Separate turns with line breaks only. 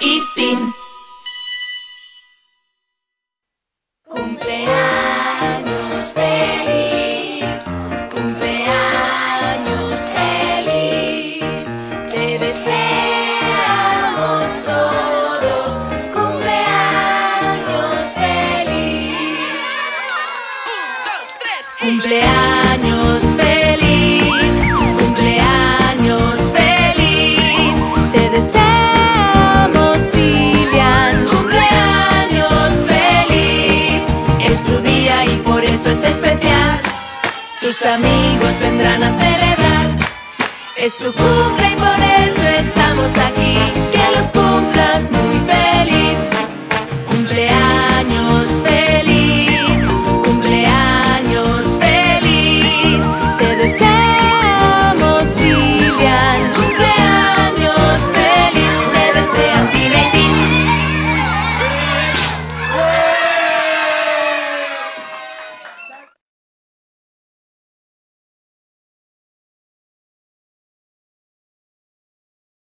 y fin. Cumpleaños feliz, cumpleaños feliz. Te deseamos todos cumpleaños feliz. Cumpleaños feliz, es especial. Tus amigos vendrán a celebrar. Es tu cumple y por eso estamos aquí. Que los cumplas muy feliz. Cumpleaños feliz. Cumpleaños feliz. Te deseo.